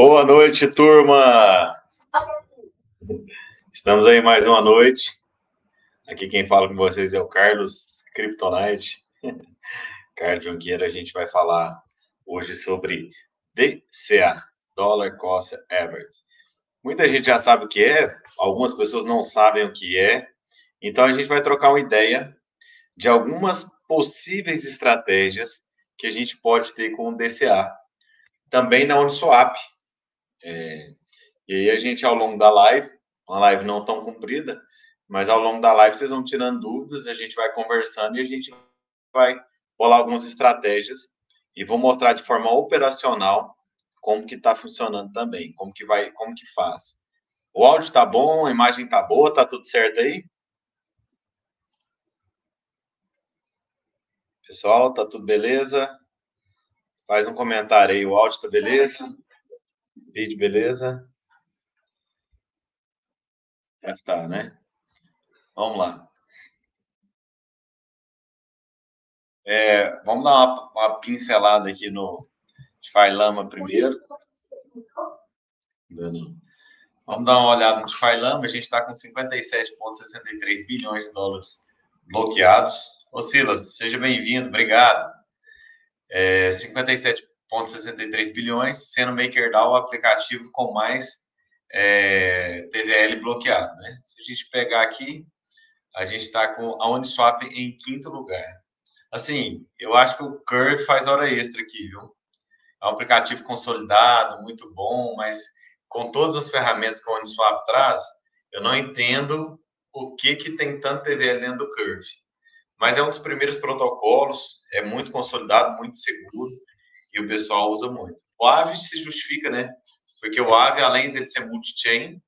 Boa noite, turma! Estamos aí mais uma noite. Aqui quem fala com vocês é o Carlos Kryptonite. Carlos Junqueira, a gente vai falar hoje sobre DCA, Dollar Cost Average. Muita gente já sabe o que é, algumas pessoas não sabem o que é. Então a gente vai trocar uma ideia de algumas possíveis estratégias que a gente pode ter com o DCA. Também na Uniswap, é, e aí a gente, ao longo da live, uma live não tão comprida, mas ao longo da live vocês vão tirando dúvidas, a gente vai conversando e a gente vai bolar algumas estratégias e vou mostrar de forma operacional como que está funcionando também, como que vai, como que faz. O áudio está bom, a imagem está boa, tá tudo certo aí? Pessoal, tá tudo beleza? Faz um comentário aí, o áudio tá beleza? Vídeo, beleza? Já está, né? Vamos lá. É, vamos dar uma, uma, pincelada aqui no DeFi Lama primeiro. Vamos dar uma olhada no DeFi Lama. A gente está com 57,63 bilhões de dólares bloqueados. Ô Silas, seja bem-vindo, obrigado. É, 57 1,63 bilhões, sendo MakerDAO o aplicativo com mais é, TVL bloqueado. Né? Se a gente pegar aqui, a gente está com a Uniswap em quinto lugar. Assim, eu acho que o Curve faz hora extra aqui, viu? É um aplicativo consolidado, muito bom, mas com todas as ferramentas que a Uniswap traz, eu não entendo o que, que tem tanto TVL dentro do Curve. Mas é um dos primeiros protocolos, é muito consolidado, muito seguro e o pessoal usa muito. O Aave se justifica, né? Porque o Aave, além de ser multi-chain,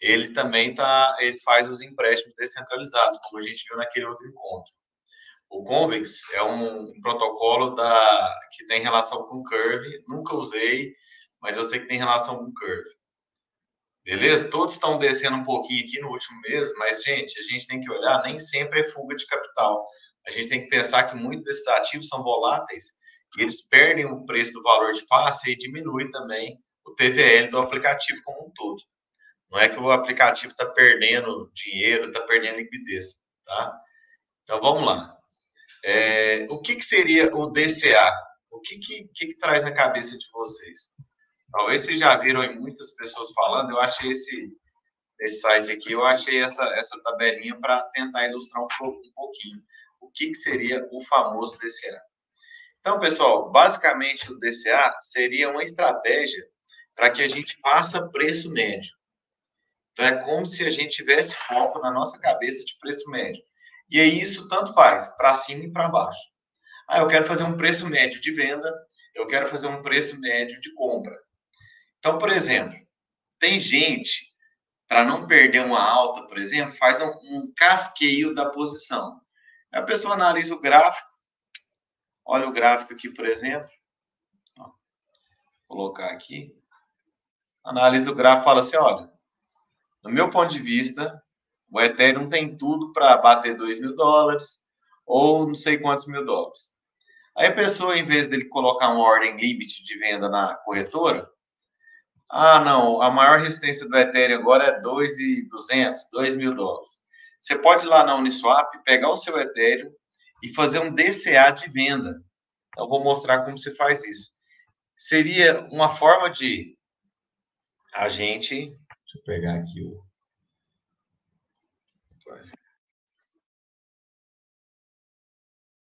ele também tá, ele faz os empréstimos descentralizados, como a gente viu naquele outro encontro. O Convex é um, protocolo da, que tem relação com Curve. Nunca usei, mas eu sei que tem relação com Curve. Beleza? Todos estão descendo um pouquinho aqui no último mês, mas, gente, a gente tem que olhar, nem sempre é fuga de capital. A gente tem que pensar que muitos desses ativos são voláteis eles perdem o preço do valor de face e diminui também o TVL do aplicativo como um todo. Não é que o aplicativo está perdendo dinheiro, está perdendo liquidez, tá? Então vamos lá. É, o que, que, seria o DCA? O que, que, que, que traz na cabeça de vocês? Talvez vocês já viram aí muitas pessoas falando. Eu achei esse, esse site aqui, eu achei essa, essa tabelinha para tentar ilustrar um, um pouquinho o que, que seria o famoso DCA. Então, pessoal, basicamente o DCA seria uma estratégia para que a gente faça preço médio. Então, é como se a gente tivesse foco na nossa cabeça de preço médio. E aí isso tanto faz, para cima e para baixo. Ah, eu quero fazer um preço médio de venda, eu quero fazer um preço médio de compra. Então, por exemplo, tem gente, para não perder uma alta, por exemplo, faz um, um casqueio da posição. A pessoa analisa o gráfico, Olha o gráfico aqui, por exemplo. Vou colocar aqui. Analisa o gráfico e fala assim, olha, no meu ponto de vista, o Ethereum tem tudo para bater 2 mil dólares ou não sei quantos mil dólares. Aí a pessoa, em vez dele colocar uma ordem limite de venda na corretora, ah, não, a maior resistência do Ethereum agora é 2,200, 2 mil dólares. Você pode ir lá na Uniswap, pegar o seu Ethereum, e fazer um DCA de venda. Então, vou mostrar como se faz isso. Seria uma forma de a gente. Deixa eu pegar aqui o.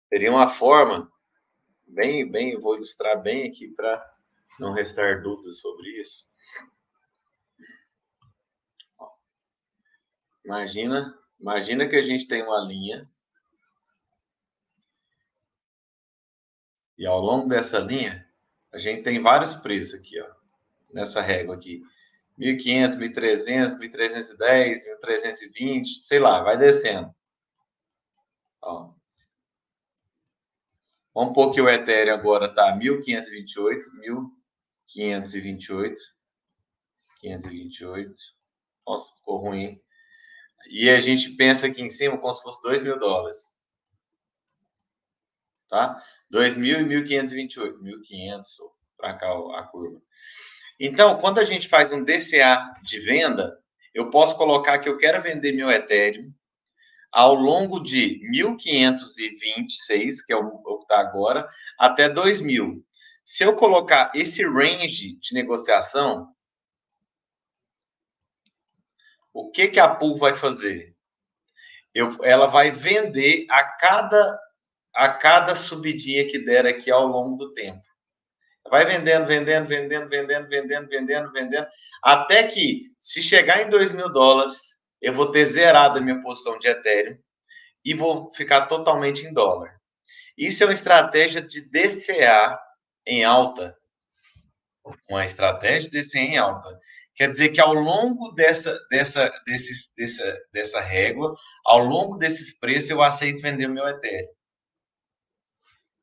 Seria uma forma, bem, bem, vou ilustrar bem aqui para não restar dúvidas sobre isso. Imagina, imagina que a gente tem uma linha E ao longo dessa linha, a gente tem vários preços aqui, ó, nessa régua aqui. 1.500, 1.300, 1.310, 1.320, sei lá, vai descendo. Ó. Vamos pôr que o Ethereum agora está 1.528, 1.528, 528. Nossa, ficou ruim. E a gente pensa aqui em cima como se fosse 2 mil dólares. Tá? 2.000 e 1.528. 1.500 para cá a curva. Então, quando a gente faz um DCA de venda, eu posso colocar que eu quero vender meu Ethereum ao longo de 1526, que é o, que está agora, até 2000. Se eu colocar esse range de negociação, o que, que a pool vai fazer? Eu, ela vai vender a cada, a cada subidinha que der aqui ao longo do tempo. Vai vendendo, vendendo, vendendo, vendendo, vendendo, vendendo, vendendo, até que, se chegar em 2 mil dólares, eu vou ter zerado a minha posição de Ethereum e vou ficar totalmente em dólar. Isso é uma estratégia de DCA em alta. Uma estratégia de DCA em alta. Quer dizer que ao longo dessa, dessa, desses, dessa, dessa régua, ao longo desses preços, eu aceito vender o meu Ethereum.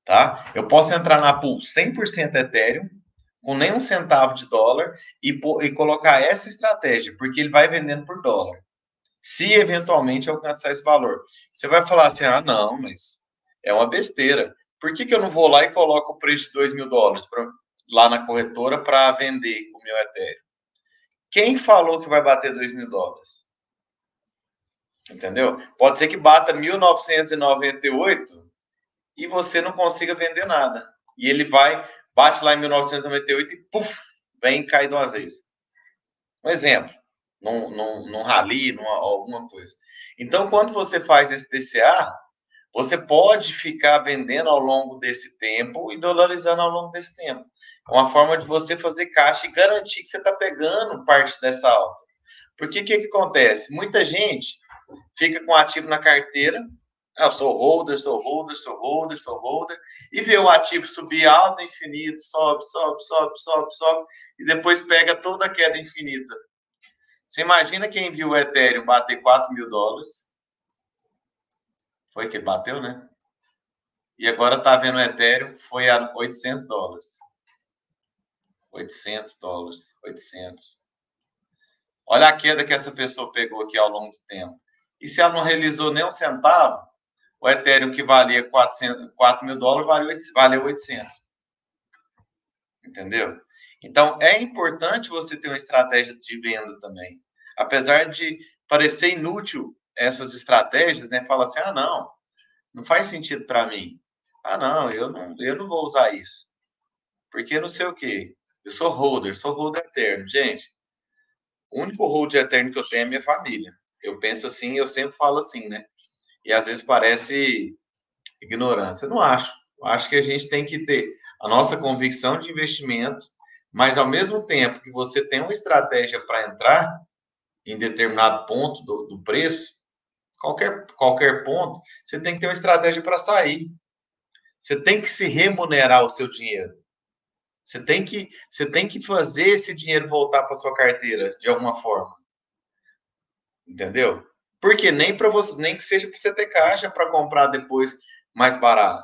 Tá? Eu posso entrar na pool 100% Ethereum, com nem um centavo de dólar, e, e colocar essa estratégia, porque ele vai vendendo por dólar. Se eventualmente alcançar esse valor. Você vai falar assim: ah, não, mas é uma besteira. Por que, que eu não vou lá e coloco o preço de 2 mil dólares pra, lá na corretora para vender o meu Ethereum? Quem falou que vai bater 2 mil dólares? Entendeu? Pode ser que bata 1998 e você não consiga vender nada. E ele vai, bate lá em 1998 e puf, vem cair de uma vez. Um exemplo, num, num, num rally, numa, alguma coisa. Então, quando você faz esse DCA, você pode ficar vendendo ao longo desse tempo e dolarizando ao longo desse tempo. É uma forma de você fazer caixa e garantir que você está pegando parte dessa alta. Porque o que, que acontece? Muita gente fica com ativo na carteira, eu sou holder, sou holder, sou holder, sou holder, e vê o ativo subir alto, infinito, sobe, sobe, sobe, sobe, sobe, e depois pega toda a queda infinita. Você imagina quem viu o Ethereum bater 4 mil dólares? Foi que bateu, né? E agora está vendo o Ethereum, foi a 800 dólares. 800 dólares, 800. Olha a queda que essa pessoa pegou aqui ao longo do tempo. E se ela não realizou nem um centavo, o Ethereum que valia 400, 4 mil dólares valeu 800. Entendeu? Então, é importante você ter uma estratégia de venda também. Apesar de parecer inútil essas estratégias, né? Fala assim, ah, não, não faz sentido para mim. Ah, não, eu não, eu não vou usar isso. Porque não sei o quê. Eu sou holder, sou holder eterno. Gente, o único holder eterno que eu tenho é minha família. Eu penso assim, eu sempre falo assim, né? E às vezes parece ignorância. Não acho. Acho que a gente tem que ter a nossa convicção de investimento, mas ao mesmo tempo que você tem uma estratégia para entrar em determinado ponto do, do preço, qualquer, qualquer ponto, você tem que ter uma estratégia para sair. Você tem que se remunerar o seu dinheiro. Você tem que, você tem que fazer esse dinheiro voltar para sua carteira de alguma forma. Entendeu? Porque nem para você, nem que seja para você ter caixa para comprar depois mais barato.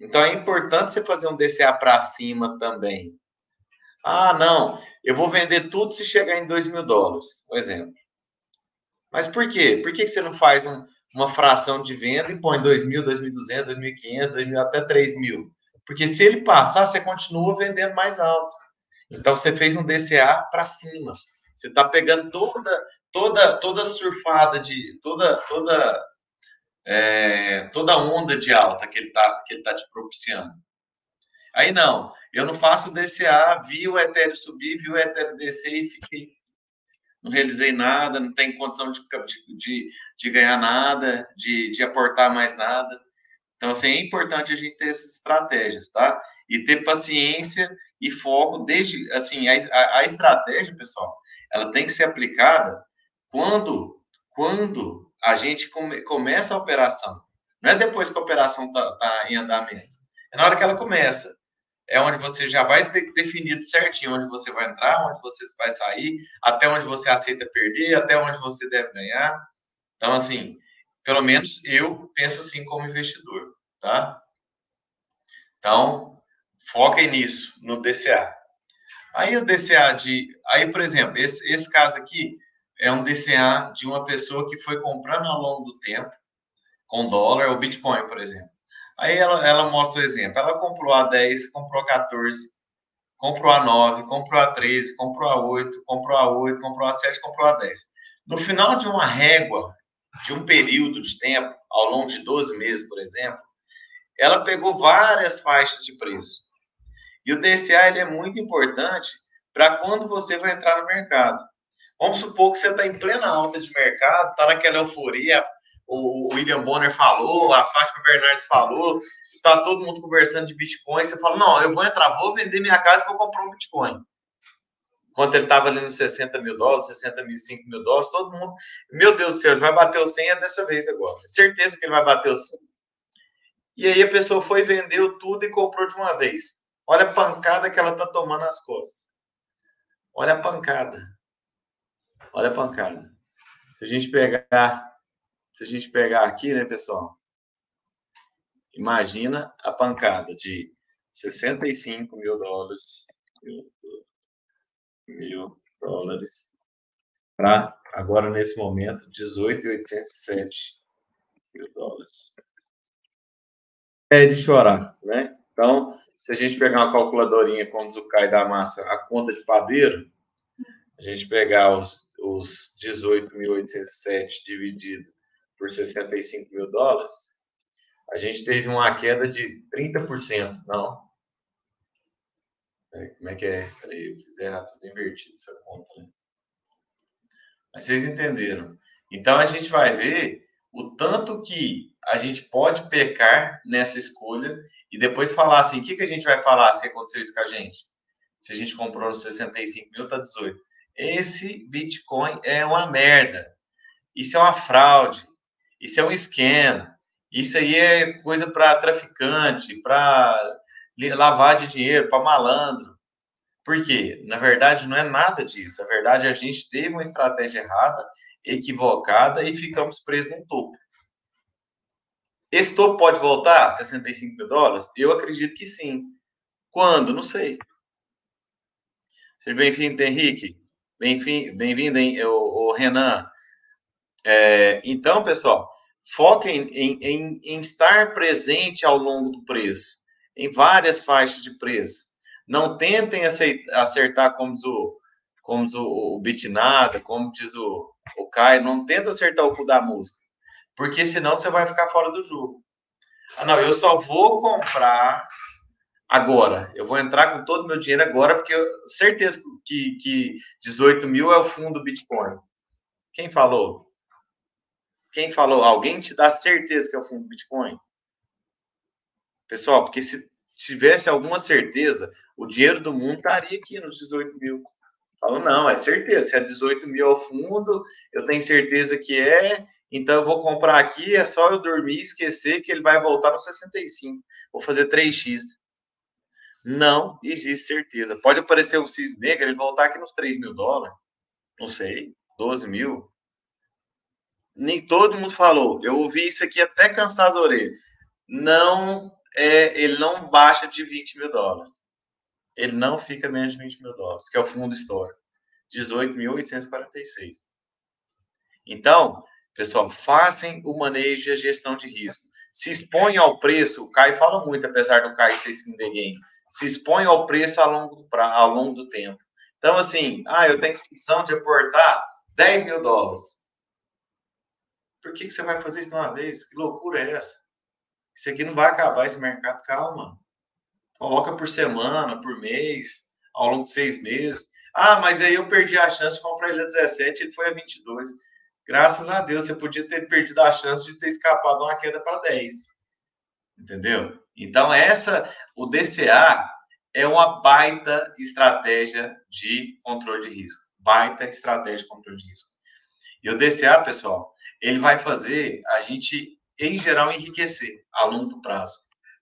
Então é importante você fazer um DCA para cima também. Ah, não, eu vou vender tudo se chegar em 2 mil dólares, por exemplo. Mas por quê? Por que você não faz um, uma fração de venda e põe 2 mil, 2.200, 2.500, 2.000, até 3 mil? Porque se ele passar, você continua vendendo mais alto. Então você fez um DCA para cima. Você está pegando toda toda toda surfada de toda toda é, toda onda de alta que ele tá que ele tá te propiciando. Aí não, eu não faço DCA, vi o Ethereum subir, vi o Ethereum descer e fiquei não realizei nada, não tem condição de, de, de ganhar nada, de, de aportar mais nada. Então, assim, é importante a gente ter essas estratégias, tá? E ter paciência e foco desde, assim, a, a, a estratégia, pessoal, ela tem que ser aplicada quando, quando a gente come, começa a operação. Não é depois que a operação está tá em andamento. É na hora que ela começa. É onde você já vai ter definido certinho onde você vai entrar, onde você vai sair, até onde você aceita perder, até onde você deve ganhar. Então, assim, pelo menos eu penso assim como investidor, tá? Então, foquem nisso, no DCA. Aí o DCA de. Aí, por exemplo, esse, esse caso aqui, é um DCA de uma pessoa que foi comprando ao longo do tempo, com dólar, ou Bitcoin, por exemplo. Aí ela, ela mostra o exemplo. Ela comprou a 10, comprou a 14, comprou a 9, comprou a 13, comprou a 8, comprou a 8, comprou a 7, comprou a 10. No final de uma régua, de um período de tempo, ao longo de 12 meses, por exemplo, ela pegou várias faixas de preço. E o DCA ele é muito importante para quando você vai entrar no mercado. Vamos supor que você está em plena alta de mercado, está naquela euforia, o William Bonner falou, a Fátima Bernardes falou, está todo mundo conversando de Bitcoin, você fala, não, eu vou entrar, vou vender minha casa e vou comprar um Bitcoin. Quando ele estava ali nos 60 mil dólares, 60 mil, 5 mil dólares, todo mundo, meu Deus do céu, ele vai bater o 100 é dessa vez agora. Certeza que ele vai bater o 100. E aí a pessoa foi, vendeu tudo e comprou de uma vez. Olha a pancada que ela está tomando nas costas. Olha a pancada. Olha a pancada. Se a gente pegar, se a gente pegar aqui, né, pessoal? Imagina a pancada de 65 mil dólares, mil, dólares, para agora nesse momento 18,807 mil dólares é de chorar, né? Então, se a gente pegar uma calculadorinha como o Cai da Massa, a conta de padeiro, a gente pegar os, os 18.807 dividido por 65 mil dólares, a gente teve uma queda de 30%, não? É, como é que é? Peraí, eu fiz errado, fiz invertido essa conta, né? Mas vocês entenderam. Então, a gente vai ver o tanto que a gente pode pecar nessa escolha e depois falar assim, o que, que a gente vai falar se aconteceu isso com a gente? Se a gente comprou no 65 mil, tá 18. Esse Bitcoin é uma merda. Isso é uma fraude. Isso é um esquema. Isso aí é coisa para traficante, para lavar de dinheiro, para malandro. Por quê? Na verdade, não é nada disso. Na verdade, a gente teve uma estratégia errada, equivocada e ficamos presos no topo. Esse topo pode voltar? 65 mil dólares? Eu acredito que sim. Quando? Não sei. Seja bem-vindo, Henrique. Bem-vindo, bem o, o Renan. É, então, pessoal, foquem em, em, em, estar presente ao longo do preço, em várias faixas de preço. Não tentem acertar, como diz o, como diz o, o Bitnada, como diz o, o Caio, não tenta acertar o cu da música porque senão você vai ficar fora do jogo. Ah, não, eu só vou comprar agora. Eu vou entrar com todo o meu dinheiro agora, porque eu, certeza que, que 18 mil é o fundo do Bitcoin. Quem falou? Quem falou? Alguém te dá certeza que é o fundo do Bitcoin? Pessoal, porque se tivesse alguma certeza, o dinheiro do mundo estaria aqui nos 18 mil. Falou, não, é certeza. Se é 18 mil ao fundo, eu tenho certeza que é, então eu vou comprar aqui, é só eu dormir e esquecer que ele vai voltar no 65. Vou fazer 3x. Não existe certeza. Pode aparecer o cis negro, ele voltar aqui nos 3 mil dólares. Não sei, 12 mil. Nem todo mundo falou. Eu ouvi isso aqui até cansar as orelhas. Não, é, ele não baixa de 20 mil dólares. Ele não fica menos de 20 mil dólares, que é o fundo histórico. 18.846. Então, Pessoal, façam o manejo e a gestão de risco. Se expõe ao preço, o Caio fala muito, apesar do Caio ser skin the game, se expõe ao preço ao longo, do, pra, ao longo do tempo. Então, assim, ah, eu tenho condição de aportar 10 mil dólares. Por que, que você vai fazer isso de uma vez? Que loucura é essa? Isso aqui não vai acabar esse mercado. Calma. Coloca por semana, por mês, ao longo de seis meses. Ah, mas aí eu perdi a chance de comprar ele a 17, ele foi a 22 graças a Deus, você podia ter perdido a chance de ter escapado uma queda para 10. Entendeu? Então, essa, o DCA é uma baita estratégia de controle de risco. Baita estratégia de controle de risco. E o DCA, pessoal, ele vai fazer a gente, em geral, enriquecer a longo prazo.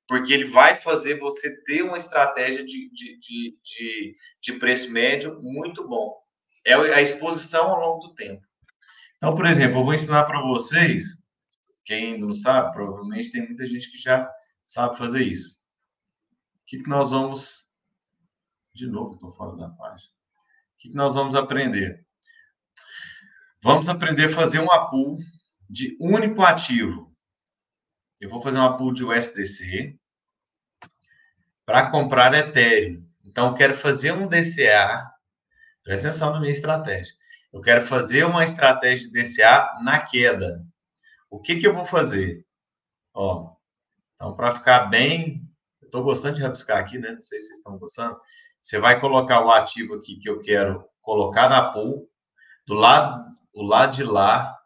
Porque ele vai fazer você ter uma estratégia de, de, de, de, de preço médio muito bom. É a exposição ao longo do tempo. Então, por exemplo, eu vou ensinar para vocês, quem ainda não sabe, provavelmente tem muita gente que já sabe fazer isso. O que, que nós vamos. De novo, estou fora da página. O que, que nós vamos aprender? Vamos aprender a fazer uma pool de único ativo. Eu vou fazer uma pool de USDC para comprar Ethereum. Então, eu quero fazer um DCA, presta atenção na minha estratégia. Eu quero fazer uma estratégia de DCA na queda. O que, que eu vou fazer? Ó, então, para ficar bem. Eu estou gostando de rabiscar aqui, né? Não sei se vocês estão gostando. Você vai colocar o ativo aqui que eu quero colocar na pool. Do lado, do lado de lá.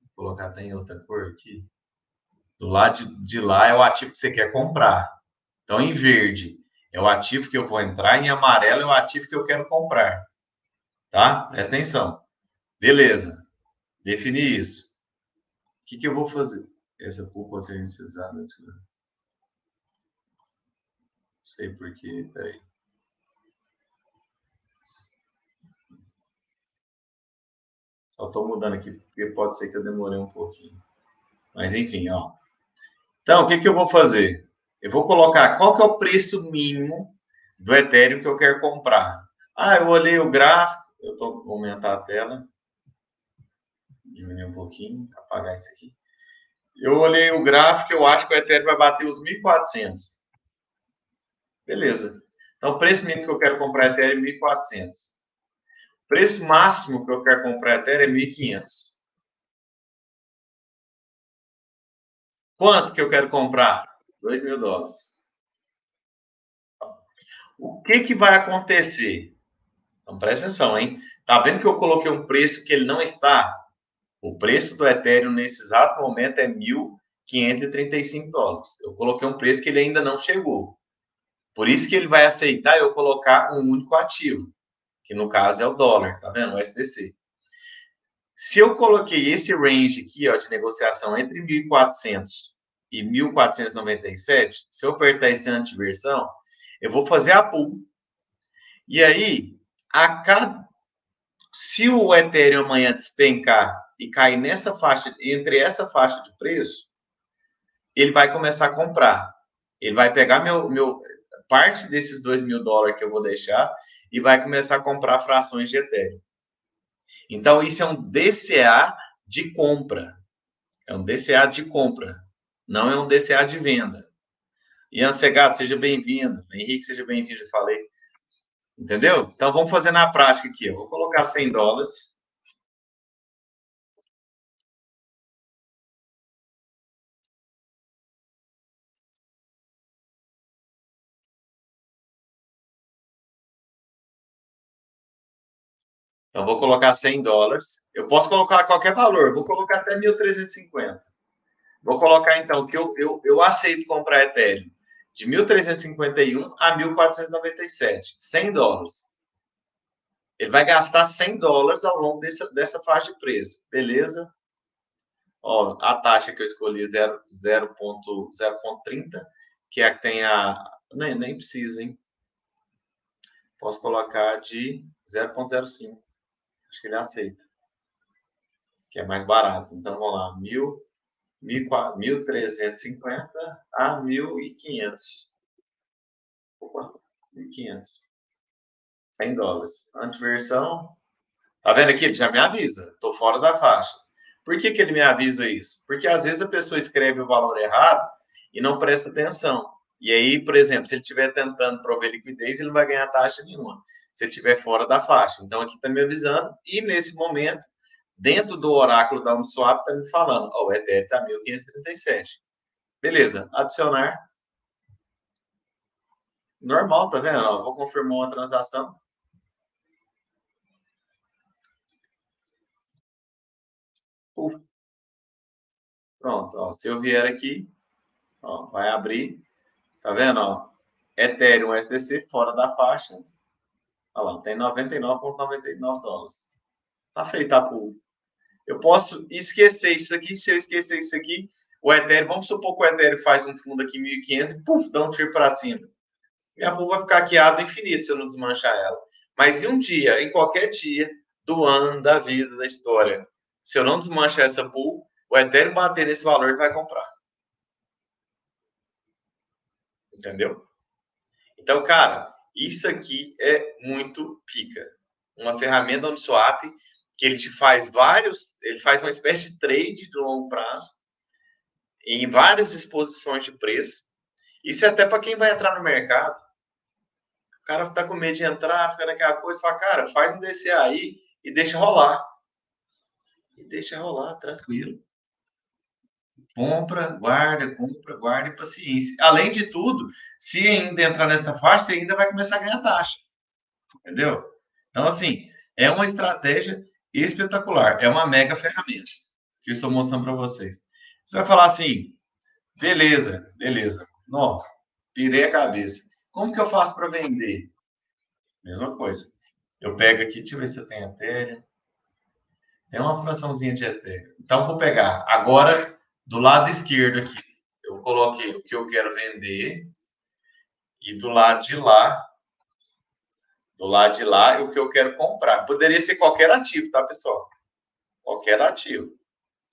Vou colocar até em outra cor aqui. Do lado de, de lá é o ativo que você quer comprar. Então, em verde é o ativo que eu vou entrar, em amarelo é o ativo que eu quero comprar. Tá? Presta atenção. Beleza. Defini isso. O que, que eu vou fazer? Essa pode ser inicializada. Não sei porquê. Peraí. Só estou mudando aqui, porque pode ser que eu demorei um pouquinho. Mas enfim, ó. Então, o que, que eu vou fazer? Eu vou colocar qual que é o preço mínimo do Ethereum que eu quero comprar. Ah, eu olhei o gráfico, eu tô, vou aumentar a tela, diminuir um pouquinho, apagar isso aqui. Eu olhei o gráfico, eu acho que o Ethereum vai bater os 1.400. Beleza. Então, preço mínimo que eu quero comprar Ethereum é 1.400. O preço máximo que eu quero comprar Ethereum é 1.500. Quanto que eu quero comprar? 2 mil dólares. O que, que vai acontecer? Então, presta atenção, hein? Tá vendo que eu coloquei um preço que ele não está? O preço do Ethereum nesse exato momento é 1.535 dólares. Eu coloquei um preço que ele ainda não chegou. Por isso que ele vai aceitar eu colocar um único ativo, que no caso é o dólar, tá vendo? O SDC. Se eu coloquei esse range aqui ó, de negociação entre 1.400 e 1.497, se eu apertar esse antiversão, eu vou fazer a pool. E aí, a cada... se o Ethereum amanhã despencar e cair nessa faixa, entre essa faixa de preço, ele vai começar a comprar. Ele vai pegar meu, meu parte desses 2 mil dólares que eu vou deixar e vai começar a comprar frações de Ethereum. Então, isso é um DCA de compra. É um DCA de compra, não é um DCA de venda. Ian Segato, seja bem-vindo. Henrique, seja bem-vindo, já falei. Entendeu? Então, vamos fazer na prática aqui. Eu vou colocar 100 dólares. Então, vou colocar 100 dólares. Eu posso colocar qualquer valor, vou colocar até 1.350. Vou colocar, então, que eu, eu, eu aceito comprar Ethereum de 1.351 a 1.497, 100 dólares. Ele vai gastar 100 dólares ao longo dessa, dessa faixa de preço, beleza? Ó, a taxa que eu escolhi é 0.30, que é a que tem a... Nem, nem precisa, hein? Posso colocar de 0.05. Acho que ele aceita. Que é mais barato. Então, vamos lá. 1.350 a 1.500. Opa, 1.500. 100 dólares. Antiversão. Tá vendo aqui? Ele já me avisa. Estou fora da faixa. Por que, que ele me avisa isso? Porque às vezes a pessoa escreve o valor errado e não presta atenção. E aí, por exemplo, se ele estiver tentando prover liquidez, ele não vai ganhar taxa nenhuma se estiver fora da faixa. Então, aqui está me avisando. E nesse momento, dentro do oráculo da Uniswap, está me falando: oh, o Ethereum está 1537. Beleza, adicionar. Normal, tá vendo? Ó, vou confirmar uma transação. Pronto, ó, se eu vier aqui, ó, vai abrir, tá vendo? Ó, Ethereum SDC fora da faixa, Olha lá, tem 99,99 ,99 dólares. Tá feito a pool. Eu posso esquecer isso aqui. Se eu esquecer isso aqui, o Ethereum, vamos supor que o Ethereum faz um fundo aqui 1.500 e puf, dá um tiro para cima. Minha pool vai ficar queada infinito se eu não desmanchar ela. Mas em um dia, em qualquer dia do ano, da vida, da história, se eu não desmanchar essa pool, o Ethereum bater nesse valor, ele vai comprar. Entendeu? Então, cara, isso aqui é muito pica. Uma ferramenta no swap que ele te faz vários, ele faz uma espécie de trade de longo prazo em várias exposições de preço. Isso é até para quem vai entrar no mercado. cara tá com medo de entrar, fica naquela coisa, fala, cara, faz um DCA aí e deixa rolar. E deixa rolar, tranquilo. Compra, guarda, compra, guarda e paciência. Além de tudo, se ainda entrar nessa faixa, você ainda vai começar a ganhar taxa. Entendeu? Então, assim, é uma estratégia espetacular. É uma mega ferramenta que eu estou mostrando para vocês. Você vai falar assim, beleza, beleza. Não, pirei a cabeça. Como que eu faço para vender? Mesma coisa. Eu pego aqui, deixa eu ver se eu tenho Ethereum. Tem uma fraçãozinha de Ethereum. Então, vou pegar agora do lado esquerdo aqui. Eu coloquei o que eu quero vender. E do lado de lá, do lado de lá, o que eu quero comprar. Poderia ser qualquer ativo, tá, pessoal? Qualquer ativo.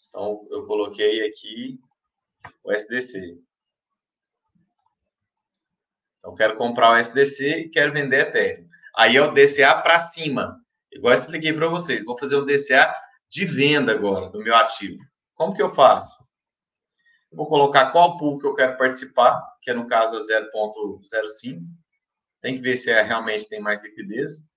Então, eu coloquei aqui o SDC. Então, quero comprar o SDC e quero vender Ethereum. Aí é o DCA para cima. Igual eu expliquei para vocês. Vou fazer um DCA de venda agora do meu ativo. Como que eu faço? Eu vou colocar qual pool que eu quero participar, que é no caso 0.05. Tem que ver se é, realmente tem mais liquidez.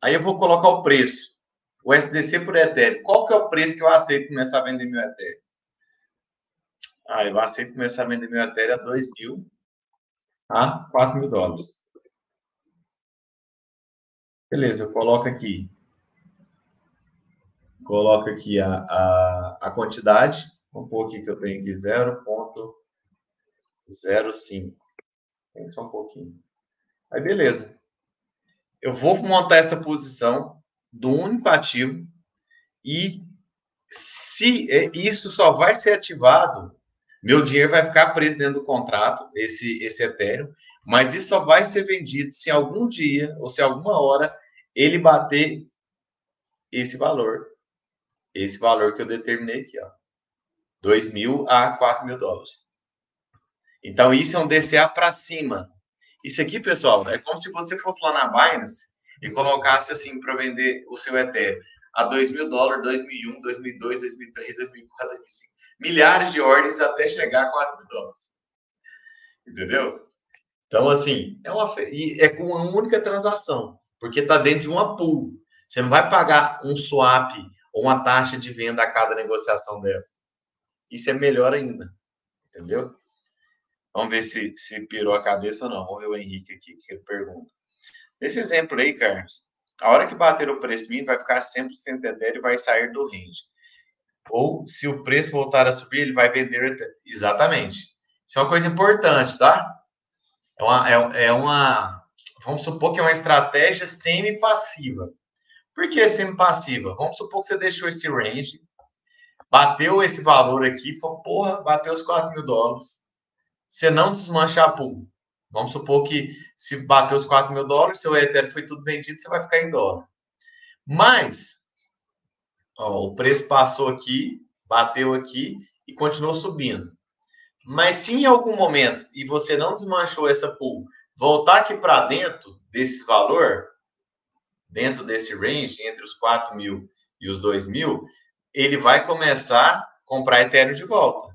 Aí eu vou colocar o preço. O SDC por Ethereum. Qual que é o preço que eu aceito começar a vender meu Ethereum? Ah, eu aceito começar a vender meu Ethereum a 2 mil a 4 mil dólares. Beleza, eu coloco aqui. Coloco aqui a, a, a quantidade. Vamos pôr aqui que eu tenho de 0.05. Tem só um pouquinho. Aí, beleza. Eu vou montar essa posição do único ativo e se é, isso só vai ser ativado meu dinheiro vai ficar preso dentro do contrato, esse, esse Ethereum, mas isso só vai ser vendido se algum dia ou se alguma hora ele bater esse valor. Esse valor que eu determinei aqui, ó. 2 mil a 4 mil dólares. Então, isso é um DCA para cima. Isso aqui, pessoal, é como se você fosse lá na Binance e colocasse assim para vender o seu Ethereum a 2 mil dólares, 2001, 2002, 2003, 2004, 2005 milhares de ordens até chegar a 4 mil dólares. Entendeu? Então, assim, é, uma, é com uma única transação, porque está dentro de uma pool. Você não vai pagar um swap ou uma taxa de venda a cada negociação dessa. Isso é melhor ainda. Entendeu? Vamos ver se, se pirou a cabeça ou não. Vamos ver o Henrique aqui que pergunta. Nesse exemplo aí, Carlos, a hora que bater o preço mínimo vai ficar 100% Ethereum e vai sair do range. Ou se o preço voltar a subir, ele vai vender. Exatamente. Isso é uma coisa importante, tá? É uma, é, é uma. Vamos supor que é uma estratégia semi-passiva. Por que semi-passiva? Vamos supor que você deixou esse range, bateu esse valor aqui, falou, porra, bateu os 4 mil dólares. Você não desmancha a pool. Vamos supor que se bateu os 4 mil dólares, seu Ethereum foi tudo vendido, você vai ficar em dólar. Mas, Ó, o preço passou aqui, bateu aqui e continuou subindo. Mas se em algum momento e você não desmanchou essa pool, voltar aqui para dentro desse valor, dentro desse range, entre os 4 mil e os 2 mil, ele vai começar a comprar Ethereum de volta.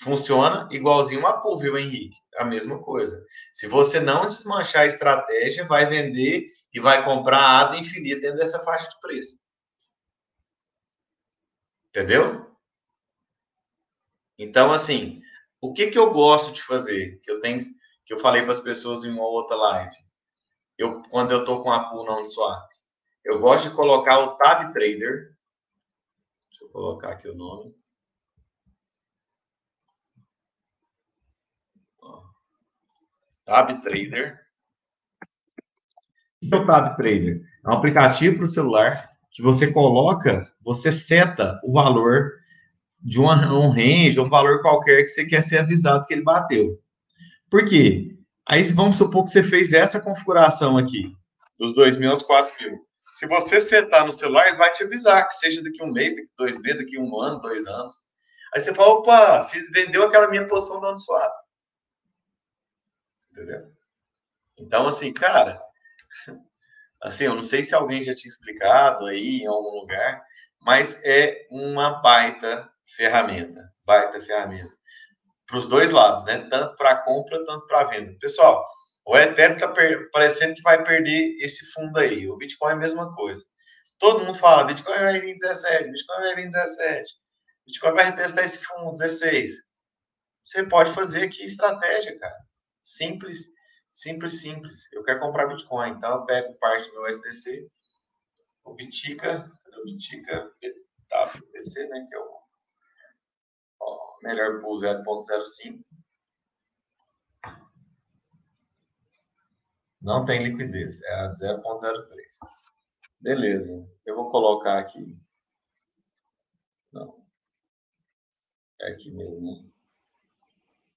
Funciona igualzinho uma pool, viu, Henrique? A mesma coisa. Se você não desmanchar a estratégia, vai vender e vai comprar ADA infinita dentro dessa faixa de preço. Entendeu? Então, assim, o que, que eu gosto de fazer? Que eu tenho, que eu falei para as pessoas em uma outra live. Eu, quando eu estou com a pool na Uniswap, eu gosto de colocar o Tab Trader. Deixa eu colocar aqui o nome. Tab Trader. O que é o Tab Trader? É um aplicativo para o celular que você coloca, você seta o valor de uma, um range, um valor qualquer que você quer ser avisado que ele bateu. Por quê? Aí vamos supor que você fez essa configuração aqui, dos 2 mil aos 4 mil. Se você setar no celular, ele vai te avisar, que seja daqui um mês, daqui dois meses, daqui um ano, dois anos. Aí você fala, opa, fiz, vendeu aquela minha posição do ano suave. Entendeu? Então, assim, cara, Assim, eu não sei se alguém já tinha explicado aí em algum lugar, mas é uma baita ferramenta, baita ferramenta. Para os dois lados, né? Tanto para compra, tanto para venda. Pessoal, O Ethereum está parecendo que vai perder esse fundo aí. O Bitcoin é a mesma coisa. Todo mundo fala, Bitcoin vai vir 17, Bitcoin vai vir 17. Bitcoin vai retestar esse fundo 16. Você pode fazer aqui estratégia, cara. Simples, simples, simples. Eu quero comprar Bitcoin, então eu pego parte do meu SDC, o Bitica, o Bitica BWBC, né, que é o ó, melhor por 0.05. Não tem liquidez, é a 0.03. Beleza, eu vou colocar aqui. Não. É aqui mesmo, né?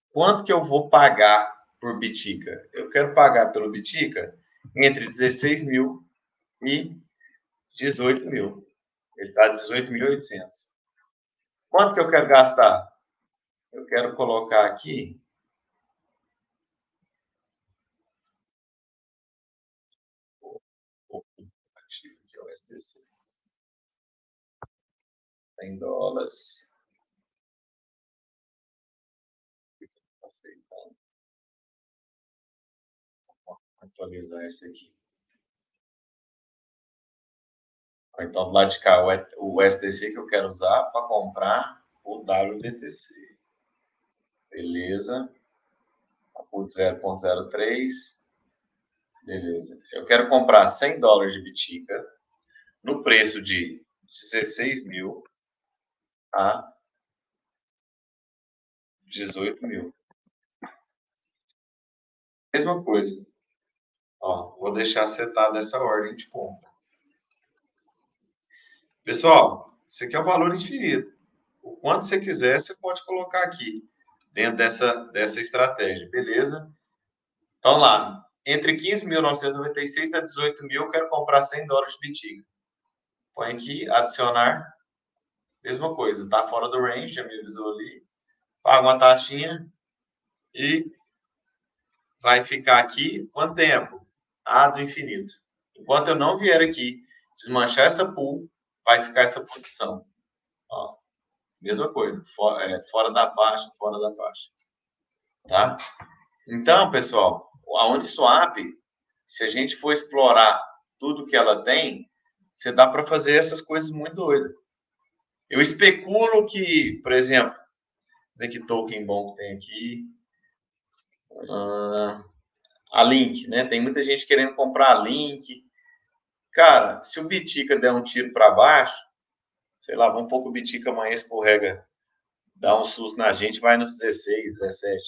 Quanto que eu vou pagar por Bitica? Eu quero pagar pelo Bitica entre 16 mil e 18 mil. Ele está 18.800. Quanto que eu quero gastar? Eu quero colocar aqui aqui é o SDC. 100 dólares. Atualizar esse aqui. Então, do lado de cá, o SDC que eu quero usar para comprar o WBTC. Beleza. Por 0.03. Beleza. Eu quero comprar 100 dólares de Bitica no preço de 16 mil a 18 mil. Mesma coisa. Ó, vou deixar setado essa ordem de compra. Pessoal, isso aqui é o valor infinito. O quanto você quiser, você pode colocar aqui, dentro dessa, dessa estratégia, beleza? Então lá, entre 15.996 a 18 mil, eu quero comprar 100 dólares de Bitiga. Põe aqui, adicionar. Mesma coisa, está fora do range, já me avisou ali. Paga uma taxinha e vai ficar aqui quanto tempo? Ah, do infinito. Enquanto eu não vier aqui desmanchar essa pool, vai ficar essa posição. Ó, mesma coisa, fora, é, fora da faixa, fora da faixa. Tá? Então, pessoal, a Uniswap, se a gente for explorar tudo que ela tem, você dá para fazer essas coisas muito doidas. Eu especulo que, por exemplo, ver que token bom que tem aqui. Uh, a Link, né? Tem muita gente querendo comprar a Link. Cara, se o Bitica der um tiro para baixo, sei lá, vamos pouco o Bitica amanhã escorrega, dá um susto na gente, vai nos 16, 17.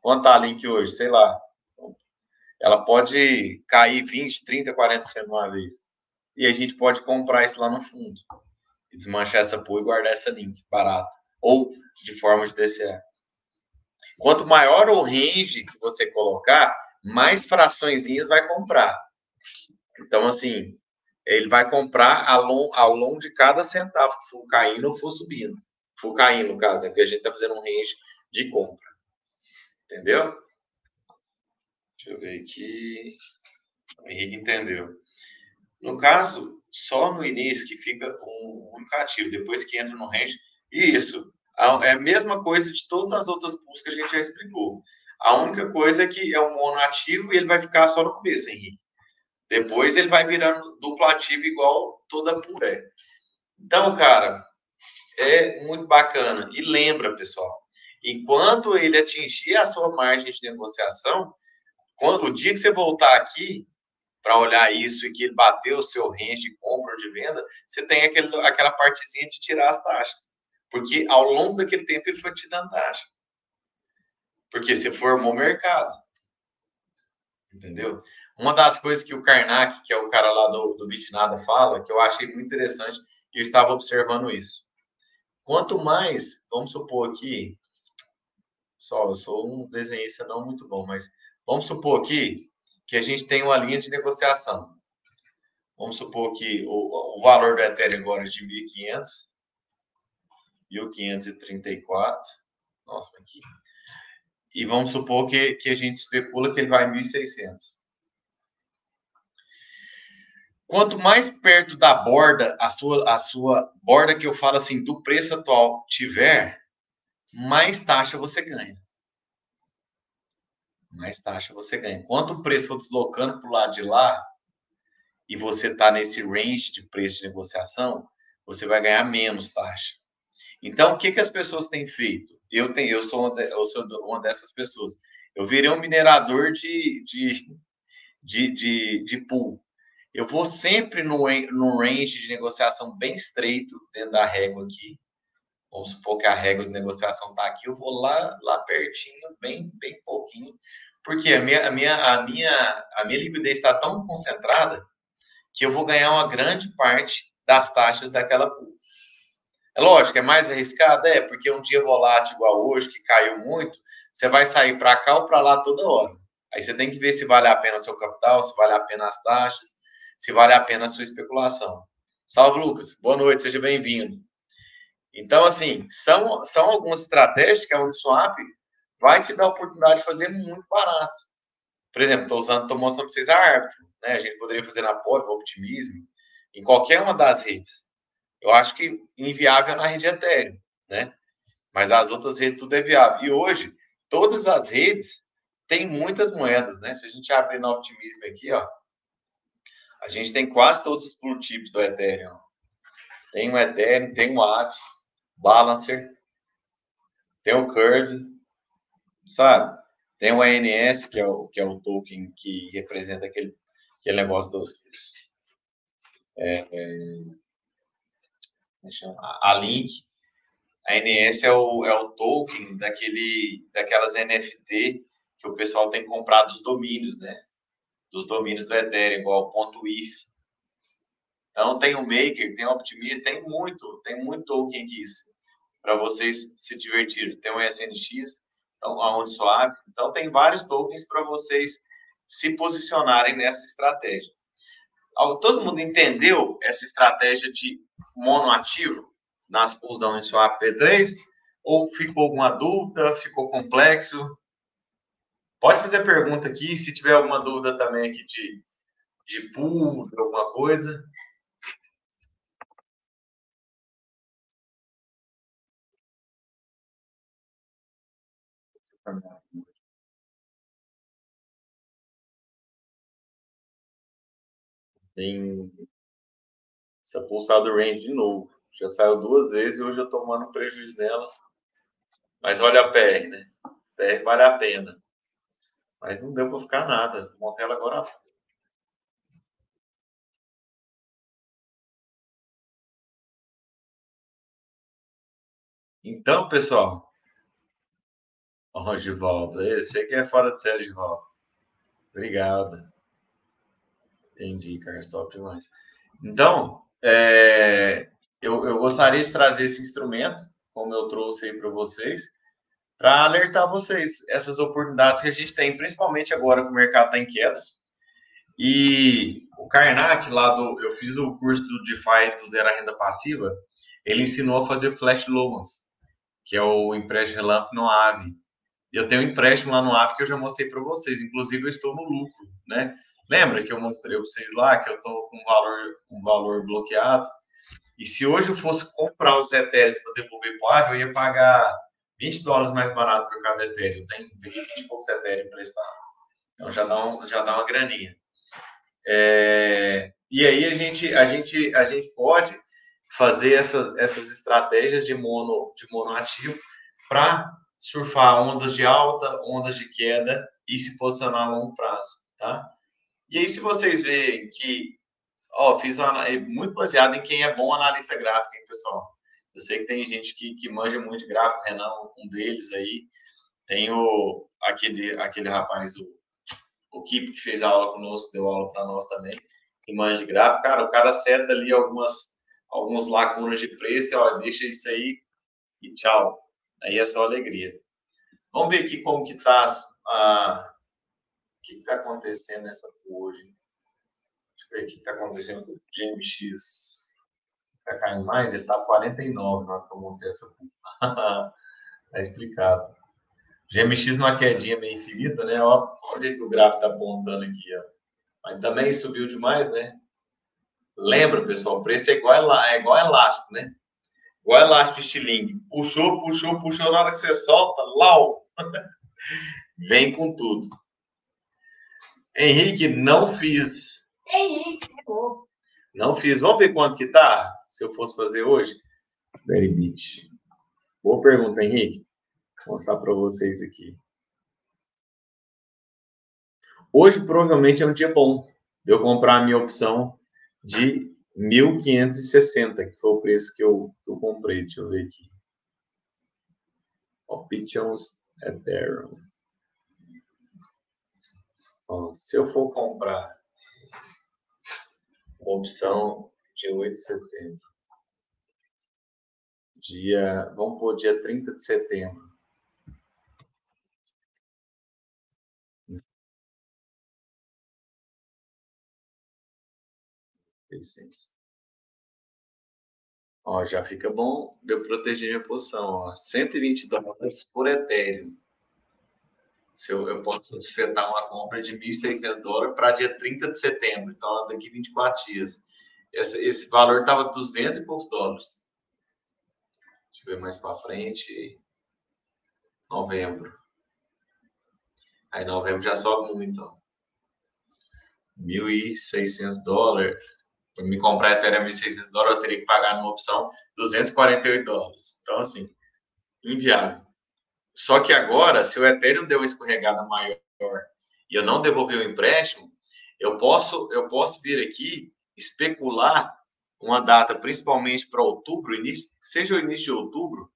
Quanto tá a Link hoje? Sei lá. Ela pode cair 20, 30, 40% de uma vez. E a gente pode comprar isso lá no fundo. E desmanchar essa pool e guardar essa link barata. Ou de forma de DCA. Quanto maior o range que você colocar, mais fraçõezinhas vai comprar. Então, assim, ele vai comprar ao longo, ao longo de cada centavo, for caindo ou for subindo. For caindo, no caso, né? porque a gente está fazendo um range de compra. Entendeu? Deixa eu ver aqui. O Henrique entendeu. No caso, só no início que fica um único ativo, depois que entra no range. E isso é a mesma coisa de todas as outras pools que a gente já explicou. A única coisa é que é um monoativo e ele vai ficar só no começo, Henrique. Depois ele vai virando duplo ativo igual toda pool é. Então, cara, é muito bacana. E lembra, pessoal, enquanto ele atingir a sua margem de negociação, quando, o dia que você voltar aqui para olhar isso e que ele bateu o seu range de compra ou de venda, você tem aquele, aquela partezinha de tirar as taxas. Porque ao longo daquele tempo ele foi te dando taxa. Porque você formou o mercado. Entendeu? Uma das coisas que o Karnak, que é o cara lá do, do Bitnada, fala, que eu achei muito interessante, e eu estava observando isso. Quanto mais, vamos supor aqui, só, eu sou um desenhista não muito bom, mas vamos supor aqui que a gente tem uma linha de negociação. Vamos supor que o, o valor do Ethereum agora é de 1.500, 1.534, nossa, aqui. E vamos supor que, que a gente especula que ele vai em 1.600. Quanto mais perto da borda, a sua, a sua borda que eu falo assim, do preço atual tiver, mais taxa você ganha. mais taxa você ganha. Quanto o preço for deslocando para o lado de lá, e você está nesse range de preço de negociação, você vai ganhar menos taxa. Então, o que, que as pessoas têm feito? Eu, tenho, eu, sou, uma de, eu sou uma dessas pessoas. Eu virei um minerador de, de, de, de, de pool. Eu vou sempre no, no range de negociação bem estreito, dentro da régua aqui. Vamos supor que a régua de negociação está aqui, eu vou lá, lá pertinho, bem, bem pouquinho, porque a minha, a minha, a minha, a minha liquidez está tão concentrada que eu vou ganhar uma grande parte das taxas daquela pool. É lógico, é mais arriscado? É, porque um dia volátil igual hoje, que caiu muito, você vai sair para cá ou para lá toda hora. Aí você tem que ver se vale a pena o seu capital, se vale a pena as taxas, se vale a pena a sua especulação. Salve, Lucas. Boa noite, seja bem-vindo. Então, assim, são, são algumas estratégias que a Uniswap vai te dar a oportunidade de fazer muito barato. Por exemplo, estou usando, estou mostrando para vocês a árbitro, né? A gente poderia fazer na Pop, Optimismo, em qualquer uma das redes. Eu acho que inviável na rede Ethereum, né? Mas as outras redes tudo é viável. E hoje, todas as redes têm muitas moedas, né? Se a gente abrir na Optimism aqui, ó, a gente tem quase todos os blue chips do Ethereum. Tem o Ethereum, tem o AT, Balancer, tem o Curve, sabe? Tem o ANS, que é o, que é o token que representa aquele, aquele negócio dos. É, é, a Link. A ANS é o, é o token daquele, daquelas NFT que o pessoal tem comprado os domínios, né? Dos domínios do Ethereum, igual ponto .if. Então tem o Maker, tem o Optimist, tem muito, tem muito token aqui para vocês se divertirem. Tem o SNX, então, a Uniswap. Então tem vários tokens para vocês se posicionarem nessa estratégia. Todo mundo entendeu essa estratégia de monoativo nas pools da Uniswap P3? Ou ficou alguma dúvida? Ficou complexo? Pode fazer pergunta aqui, se tiver alguma dúvida também aqui de, de pool, alguma coisa. Tem essa pulsada range de novo. Já saiu duas vezes e hoje eu tomando prejuízo dela. Mas olha a PR, né? PR vale a pena. Mas não deu para ficar nada. Monta ela agora. Então, pessoal. Ó, oh, Givaldo. Esse aqui é fora de série, Givaldo. Obrigado. Entendi, Carlos. Top demais. Então, é, eu, eu gostaria de trazer esse instrumento, como eu trouxe aí para vocês, para alertar vocês essas oportunidades que a gente tem, principalmente agora que o mercado está em queda. E o Karnak, lá do. Eu fiz o curso do DeFi do Zero Renda Passiva, ele ensinou a fazer flash loans, que é o empréstimo relâmpago no AVE. Eu tenho um empréstimo lá no AVE que eu já mostrei para vocês, inclusive eu estou no lucro, né? Lembra que eu mostrei para vocês lá que eu estou com um valor, um valor bloqueado? E se hoje eu fosse comprar os etéreos para devolver para o eu ia pagar 20 dólares mais barato por cada etéreo. Tem 20 e poucos etéreos emprestados. Então já dá, um, já dá uma graninha. É, e aí a gente, a gente, a gente pode fazer essas, essas estratégias de mono, de monoativo para surfar ondas de alta, ondas de queda e se posicionar a longo prazo, tá? E aí, se vocês verem que, ó, fiz uma, é muito baseado em quem é bom analista gráfico, hein, pessoal? Eu sei que tem gente que, que manja muito de gráfico, Renan, um deles aí. Tem o, aquele, aquele rapaz, o, o Kip, que fez aula conosco, deu aula para nós também, que manja de gráfico. Cara, o cara seta ali algumas, algumas lacunas de preço, ó, deixa isso aí e tchau. Aí é só alegria. Vamos ver aqui como que tá a, o que está acontecendo nessa hoje? Deixa eu ver o que está acontecendo com o GMX. Está caindo mais? Ele está 49 na hora que eu montei essa Está explicado. GMX numa quedinha meio infinita, né? Ó, olha que o gráfico está apontando aqui, ó. Mas também subiu demais, né? Lembra, pessoal, o preço é igual, é igual elástico, né? Igual elástico de estilingue. Puxou, puxou, puxou, na hora que você solta, lau! Vem com tudo. Henrique, não fiz. Henrique, errou. Não fiz. Vamos ver quanto que tá? Se eu fosse fazer hoje. Deribit. Boa pergunta, Henrique. Vou mostrar para vocês aqui. Hoje provavelmente é um dia bom de eu comprar a minha opção de 1.560, que foi o preço que eu, que eu comprei. Deixa eu ver aqui. Options Ethereum. Ó, se eu for comprar opção de 8 de setembro, dia, vamos pôr dia 30 de setembro. Ó, já fica bom de eu proteger minha posição. Ó. 120 dólares por Ethereum. Se eu, eu posso setar uma compra de 1.600 dólares para dia 30 de setembro. Então, daqui 24 dias. Esse, esse valor estava 200 e poucos dólares. Deixa eu ver mais para frente. Novembro. Aí, novembro já sobe muito. Ó. 1.600 dólares para me comprar Ethereum 1.600 dólares, eu teria que pagar numa opção 248 dólares. Então, assim, inviável. Só que agora, se o Ethereum deu uma escorregada maior e eu não devolver o empréstimo, eu posso, eu posso vir aqui especular uma data, principalmente para outubro, início, seja o início de outubro,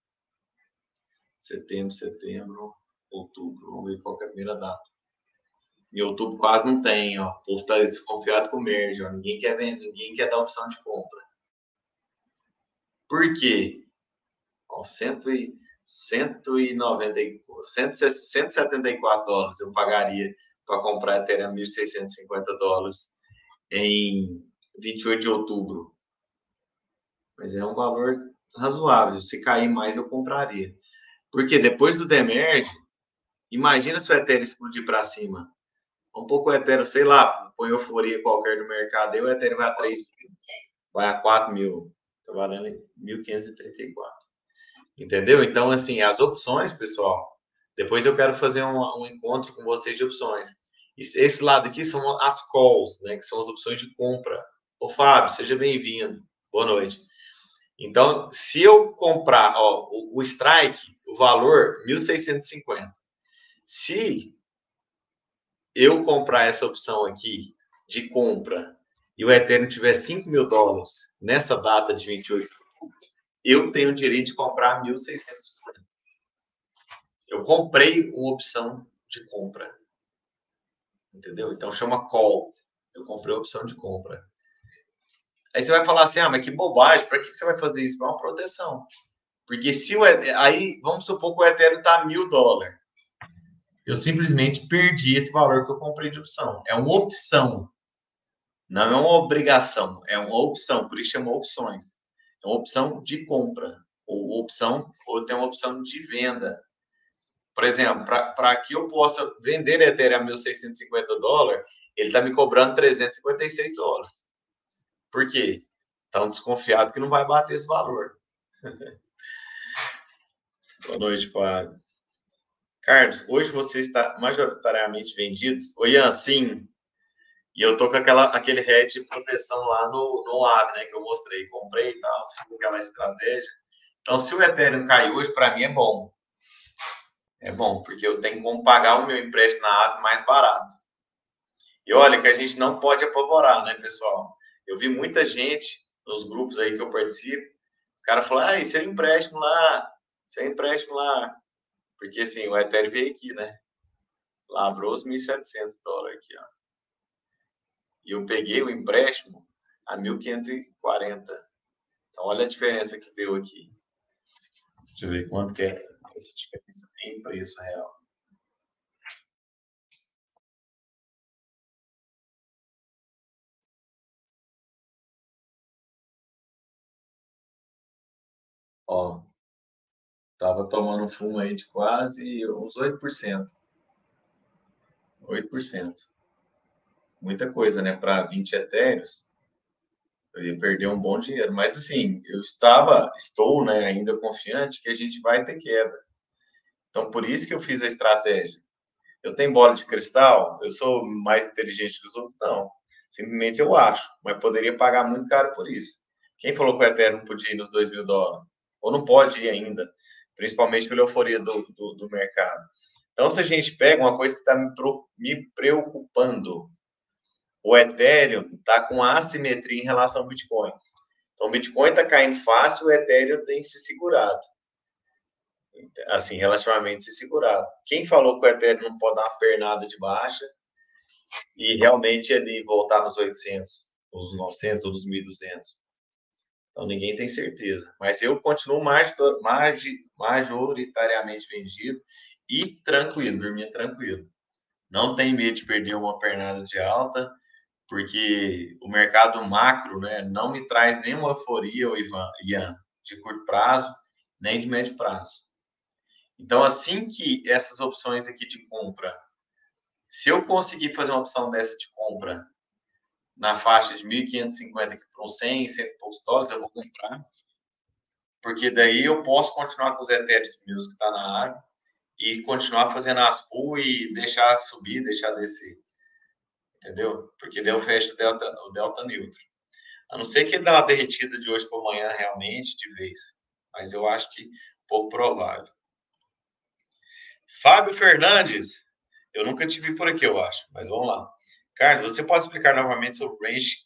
setembro, setembro, outubro, vamos ver qual é a primeira data. Em outubro quase não tem, ó. O povo está desconfiado com o merge, ó. Ninguém quer vender, ninguém quer dar opção de compra. Por quê? Ó, 100 e, 190, 174 dólares eu pagaria para comprar Ethereum 1.650 dólares em 28 de outubro. Mas é um valor razoável. Se cair mais, eu compraria. Porque depois do demerge, imagina se o Ethereum explodir para cima um pouco o Ethereum, sei lá, põe euforia qualquer do mercado, o Ethereum vai a 3 mil, vai a 4 mil, tá valendo 1.534. Entendeu? Então, assim, as opções, pessoal, depois eu quero fazer um, um encontro com vocês de opções. Esse lado aqui são as calls, né, que são as opções de compra. Ô, Fábio, seja bem-vindo. Boa noite. Então, se eu comprar, ó, o, o strike, o valor 1.650. Se eu comprar essa opção aqui de compra e o Ethereum tiver 5 mil dólares nessa data de 28, eu tenho o direito de comprar 1.600. Eu comprei uma opção de compra. Entendeu? Então chama call. Eu comprei a opção de compra. Aí você vai falar assim: ah, mas que bobagem, para que você vai fazer isso? Para uma proteção. Porque se o aí, vamos supor que o Ethereum está mil dólares. Eu simplesmente perdi esse valor que eu comprei de opção. É uma opção. Não é uma obrigação, é uma opção, por isso chama opções. É uma opção de compra, ou opção, ou tem uma opção de venda. Por exemplo, para que eu possa vender Ethereum a 1.650 dólares, ele está me cobrando 356 dólares. Por quê? Estão desconfiado que não vai bater esse valor. Boa noite, Fábio. Carlos, hoje você está majoritariamente vendido? Oi, Ian, sim. E eu tô com aquela, aquele head de proteção lá no, no lado, né? Que eu mostrei. Comprei e tal, aquela estratégia. Então, se o Ethereum cair hoje, para mim é bom. É bom, porque eu tenho como pagar o meu empréstimo na AVE mais barato. E olha que a gente não pode apavorar, né, pessoal? Eu vi muita gente nos grupos aí que eu participo, os caras falam, ah, isso é empréstimo lá, é empréstimo lá. Porque assim, o Ethereum veio aqui, né? Lavrou os 1.700 dólares aqui, ó. E eu peguei o empréstimo a 1.540. Então, olha a diferença que deu aqui. Deixa eu ver quanto que é essa diferença em preço real. Ó, Tava tomando fumo aí de quase uns 8%. 8%. Muita coisa, né? Para 20 etéreos, eu ia perder um bom dinheiro. Mas, assim, eu estava, estou né, ainda confiante que a gente vai ter queda. Então, por isso que eu fiz a estratégia. Eu tenho bola de cristal? Eu sou mais inteligente que os outros? Não. Simplesmente eu acho, mas poderia pagar muito caro por isso. Quem falou que o Ethereum podia ir nos 2 mil dólares? Ou não pode ir ainda, principalmente pela euforia do, do, do mercado. Então, se a gente pega uma coisa que está me preocupando, o Ethereum está com assimetria em relação ao Bitcoin. Então, o Bitcoin está caindo fácil, o Ethereum tem se segurado. Assim, relativamente se segurado. Quem falou que o Ethereum não pode dar uma pernada de baixa e realmente ele voltar nos 800, nos 900 ou nos 1.200? Então, ninguém tem certeza. Mas eu continuo majoritariamente vendido e tranquilo, dormia tranquilo. Não tem medo de perder uma pernada de alta porque o mercado macro né, não me traz nenhuma euforia, o Ivan, Ian, de curto prazo, nem de médio prazo. Então, assim que essas opções aqui de compra, se eu conseguir fazer uma opção dessa de compra na faixa de 1.550 aqui para uns 100, 100 e poucos dólares, eu vou comprar. Porque daí eu posso continuar com os ETFs meus que está na área e continuar fazendo as pool e deixar subir, deixar descer entendeu? Porque deu fecha o delta, o delta neutro. A não ser que ele dá uma derretida de hoje para amanhã realmente, de vez. Mas eu acho que pouco provável. Fábio Fernandes. Eu nunca te vi por aqui, eu acho. Mas vamos lá. Carlos, você pode explicar novamente sobre o range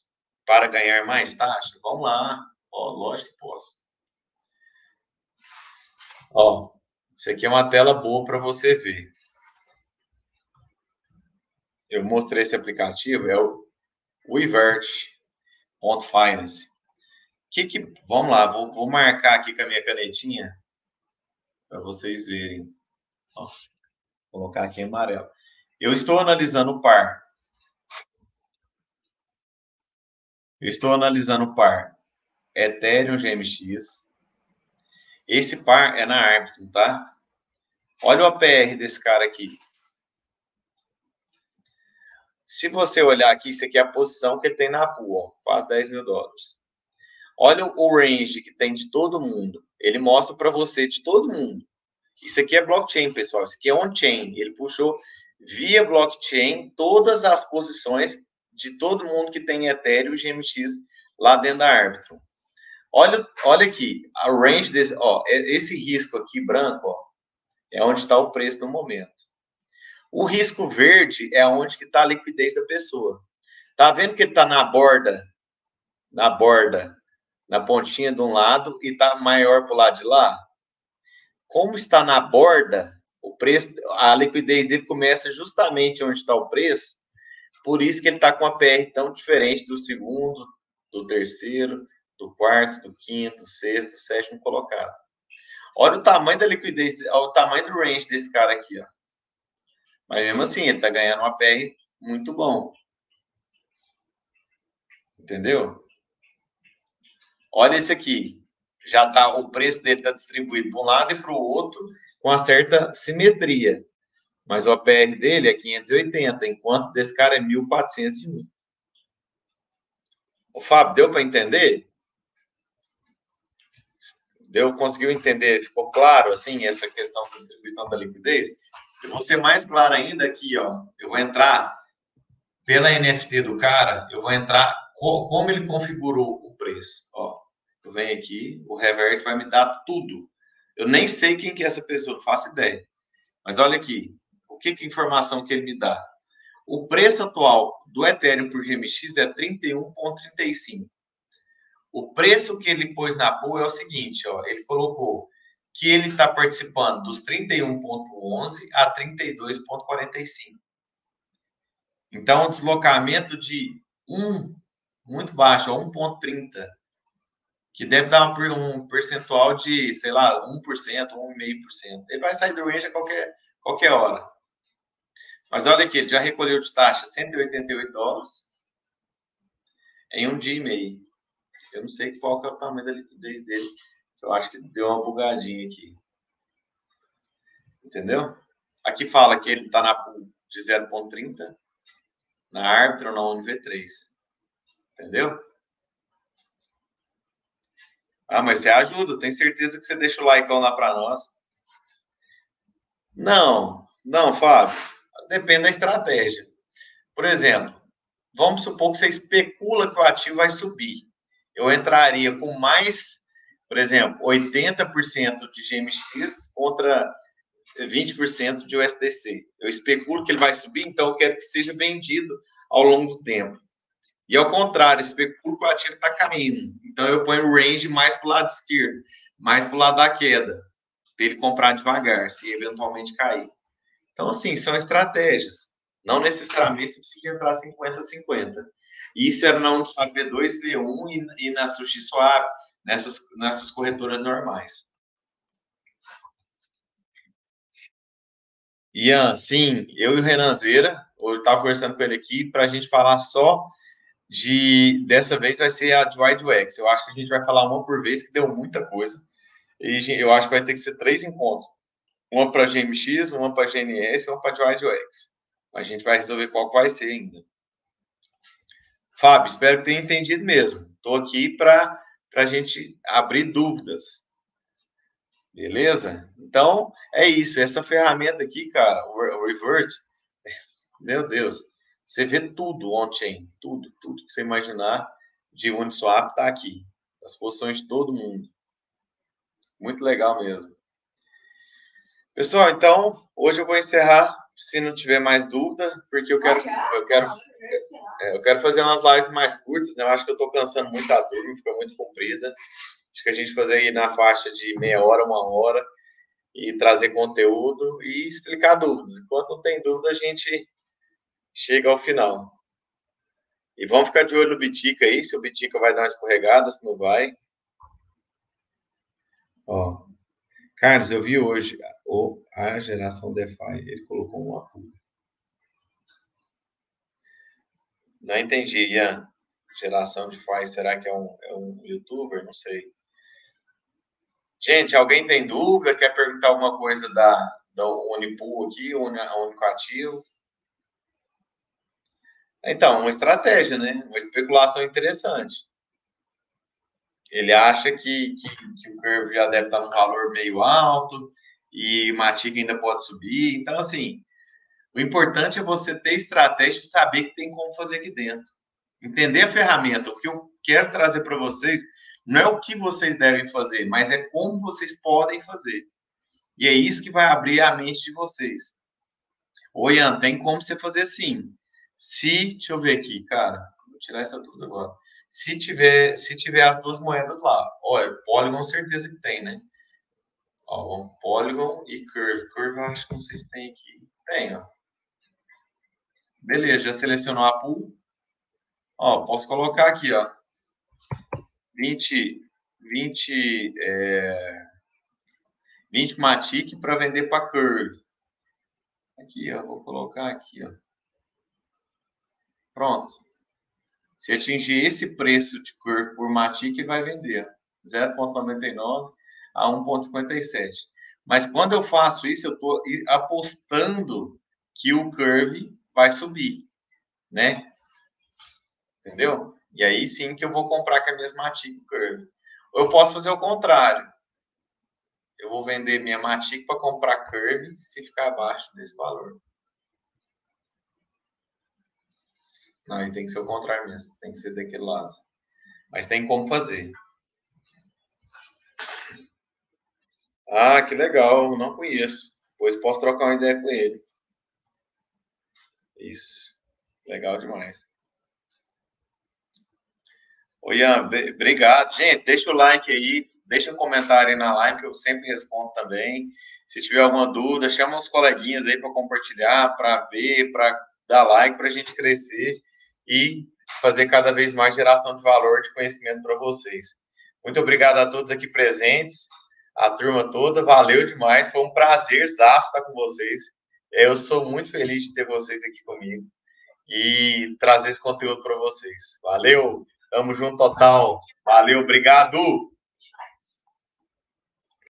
para ganhar mais taxa? Vamos lá. Ó, lógico que posso. Ó, isso aqui é uma tela boa para você ver eu mostrei esse aplicativo, é o Wevert.finance. Que que, vamos lá, vou, vou marcar aqui com a minha canetinha para vocês verem. Ó, vou colocar aqui em amarelo. Eu estou analisando o par. Eu estou analisando o par Ethereum GMX. Esse par é na Arbitrum, tá? Olha o APR desse cara aqui. Se você olhar aqui, isso aqui é a posição que ele tem na pool, quase 10 mil dólares. Olha o range que tem de todo mundo. Ele mostra para você de todo mundo. Isso aqui é blockchain, pessoal. Isso aqui é on-chain. Ele puxou via blockchain todas as posições de todo mundo que tem Ethereum e GMX lá dentro da Arbitrum. Olha, olha aqui, a range desse, ó, é, esse risco aqui branco, ó, é onde está o preço no momento. O risco verde é onde que está a liquidez da pessoa. Tá vendo que ele está na borda, na borda, na pontinha de um lado e está maior para o lado de lá? Como está na borda, o preço, a liquidez dele começa justamente onde está o preço. Por isso que ele está com a PR tão diferente do segundo, do terceiro, do quarto, do quinto, sexto, sétimo colocado. Olha o tamanho da liquidez, olha o tamanho do range desse cara aqui, ó. Mas mesmo assim, ele está ganhando um APR muito bom. Entendeu? Olha esse aqui. Já tá, o preço dele está distribuído para um lado e para o outro com uma certa simetria. Mas o APR dele é 580, enquanto desse cara é 1401. O Fábio, deu para entender? Deu, conseguiu entender? Ficou claro assim essa questão da distribuição da liquidez? Eu vou ser mais claro ainda aqui, ó. Eu vou entrar pela NFT do cara, eu vou entrar como ele configurou o preço. Ó, eu venho aqui, o Revert vai me dar tudo. Eu nem sei quem que é essa pessoa, não faço ideia. Mas olha aqui, o que que informação que ele me dá? O preço atual do Ethereum por GMX é 31,35. O preço que ele pôs na pool é o seguinte, ó, ele colocou que ele está participando dos 31,11 a 32,45. Então, um deslocamento de 1, muito baixo, 1,30, que deve dar um percentual de, sei lá, 1%, 1,5%. Ele vai sair do range a qualquer, qualquer hora. Mas olha aqui, ele já recolheu de taxa 188 dólares em um dia e meio. Eu não sei qual que é o tamanho da liquidez dele eu acho que deu uma bugadinha aqui. Entendeu? Aqui fala que ele está na de 0.30, na árbitro na UNV3. Entendeu? Ah, mas você ajuda, tem certeza que você deixa o like lá para nós. Não, não, Fábio. depende da estratégia. Por exemplo, vamos supor que você especula que o ativo vai subir. Eu entraria com mais, por exemplo, 80% de GMX contra 20% de USDC. Eu especulo que ele vai subir, então eu quero que seja vendido ao longo do tempo. E ao contrário, especulo que o ativo está caindo. Então eu ponho o range mais para o lado esquerdo, mais para o lado da queda, para ele comprar devagar, se eventualmente cair. Então, assim, são estratégias. Não necessariamente você precisa entrar 50-50. Isso era na Uniswap V2, V1 e, e na SushiSwap, nessas, nessas corretoras normais. Ian, sim, eu e o Renan Zera, eu estava conversando com ele aqui para a gente falar só de. Dessa vez vai ser a de WideX. Eu acho que a gente vai falar uma por vez, que deu muita coisa. E eu acho que vai ter que ser três encontros: uma para GMX, uma para GNS e uma para WideX. A gente vai resolver qual vai ser ainda. Fábio, espero que tenha entendido mesmo. Estou aqui para a gente abrir dúvidas. Beleza? Então, é isso. Essa ferramenta aqui, cara, o Revert, meu Deus, você vê tudo on-chain, tudo, tudo que você imaginar de Uniswap está aqui. As posições de todo mundo. Muito legal mesmo. Pessoal, então, hoje eu vou encerrar, se não tiver mais dúvida, porque eu quero, eu quero, é, eu quero fazer umas lives mais curtas, né? Eu acho que eu estou cansando muito a turma, fica muito comprida. Acho que a gente fazer aí na faixa de meia hora, uma hora, e trazer conteúdo e explicar dúvidas. Enquanto não tem dúvida, a gente chega ao final. E vamos ficar de olho no Bitica aí, se o Bitica vai dar uma escorregada, se não vai. Ó. Carlos, eu vi hoje o, a geração DeFi, ele colocou um apoio. Não entendi, Ian. Geração DeFi, será que é um, é um youtuber? Não sei. Gente, alguém tem dúvida? Quer perguntar alguma coisa da, da Unipool aqui, Único Ativo? Então, uma estratégia, né? Uma especulação interessante. Ele acha que, que, que o curve já deve estar num valor meio alto e Matic ainda pode subir. Então, assim, o importante é você ter estratégia e saber que tem como fazer aqui dentro. Entender a ferramenta. O que eu quero trazer para vocês não é o que vocês devem fazer, mas é como vocês podem fazer. E é isso que vai abrir a mente de vocês. Oi, Ian, tem como você fazer assim. Se, deixa eu ver aqui, cara, vou tirar essa dúvida agora. Se tiver, se tiver as duas moedas lá, olha, Polygon certeza que tem, né? Ó, Polygon e Curve. Curve acho que se tem aqui. Tem, ó. Beleza, já selecionou a pool. Ó, posso colocar aqui, ó. 20, 20, é, 20 Matic para vender para Curve. Aqui, ó, vou colocar aqui, ó. Pronto. Se atingir esse preço de Curve por Matic, vai vender 0,99 a 1,57. Mas quando eu faço isso, eu estou apostando que o Curve vai subir, né? Entendeu? E aí sim que eu vou comprar com a mesma Matic Curve. Ou eu posso fazer o contrário. Eu vou vender minha Matic para comprar Curve se ficar abaixo desse valor. Não, aí tem que ser o contrário mesmo. Tem que ser daquele lado. Mas tem como fazer. Ah, que legal. Não conheço. Pois posso trocar uma ideia com ele. Isso. Legal demais. Oi, Ian, obrigado. Gente, deixa o like aí, deixa um comentário aí na live, que eu sempre respondo também. Se tiver alguma dúvida, chama os coleguinhas aí para compartilhar, para ver, para dar like, para a gente crescer e fazer cada vez mais geração de valor, de conhecimento para vocês. Muito obrigado a todos aqui presentes, a turma toda, valeu demais, foi um prazer estar com vocês. Eu sou muito feliz de ter vocês aqui comigo e trazer esse conteúdo para vocês. Valeu! Tamo junto total. Valeu, obrigado.